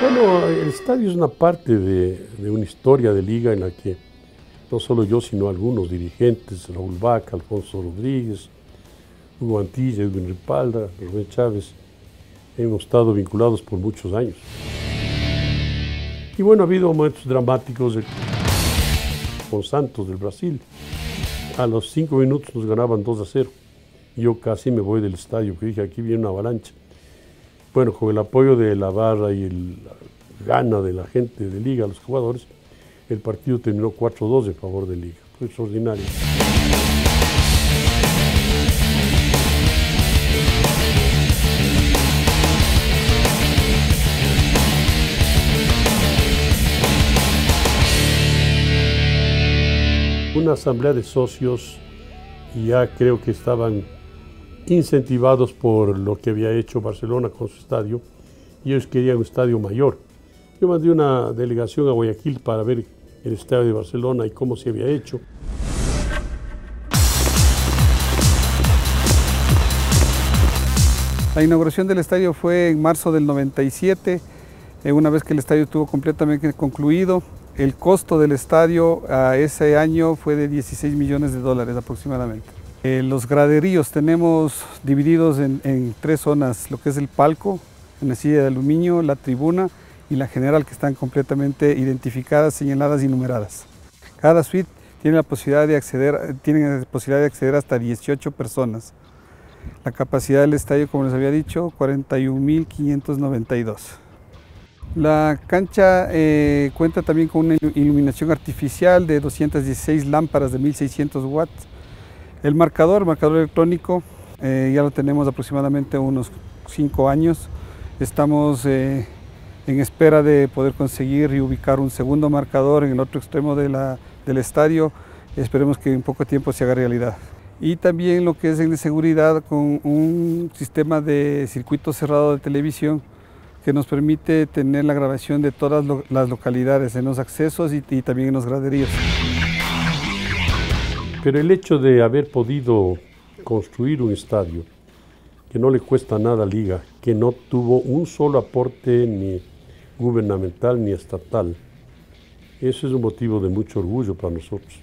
Bueno, el estadio es una parte de, de una historia de liga en la que no solo yo, sino algunos dirigentes, Raúl Vaca, Alfonso Rodríguez, Hugo Antilla, Edwin Ripalda, Rubén Chávez, hemos estado vinculados por muchos años. Y bueno, ha habido momentos dramáticos con Santos del Brasil. A los cinco minutos nos ganaban 2 a 0. Yo casi me voy del estadio, que dije, aquí viene una avalancha. Bueno, con el apoyo de la barra y el gana de la gente de liga, los jugadores, el partido terminó 4-2 en favor de liga. Fue extraordinario. Una asamblea de socios y ya creo que estaban incentivados por lo que había hecho Barcelona con su estadio y ellos querían un estadio mayor. Yo mandé una delegación a Guayaquil para ver el estadio de Barcelona y cómo se había hecho. La inauguración del estadio fue en marzo del 97, eh, una vez que el estadio estuvo completamente concluido. El costo del estadio a ese año fue de 16 millones de dólares aproximadamente. Eh, los graderíos tenemos divididos en, en, tres zonas, lo que es el palco, una silla de aluminio, la tribuna y la general que están completamente identificadas, señaladas y numeradas. Cada suite tiene la posibilidad de acceder, tiene la posibilidad de acceder hasta 18 personas. La capacidad del estadio, como les había dicho, 41.592. La cancha eh, cuenta también con una iluminación artificial de 216 lámparas de 1600 watts. El marcador, el marcador electrónico, eh, ya lo tenemos aproximadamente unos 5 años. Estamos eh, en espera de poder conseguir y ubicar un segundo marcador en el otro extremo del estadio. Esperemos que en poco tiempo se haga realidad. Y también lo que es en seguridad con un sistema de circuito cerrado de televisión que nos permite tener la grabación de todas las localidades en los accesos y, y también en los graderíos. Pero el hecho de haber podido construir un estadio que no le cuesta nada a Liga, que no tuvo un solo aporte ni gubernamental ni estatal. Eso es un motivo de mucho orgullo para nosotros.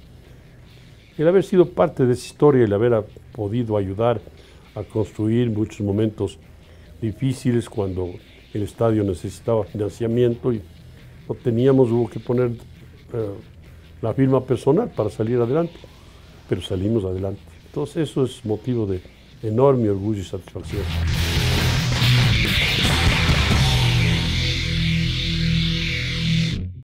El haber sido parte de esa historia, el haber podido ayudar a construir muchos momentos difíciles cuando el estadio necesitaba financiamiento y no teníamos, hubo que poner eh, la firma personal para salir adelante, pero salimos adelante. Entonces eso es motivo de enorme orgullo y satisfacción.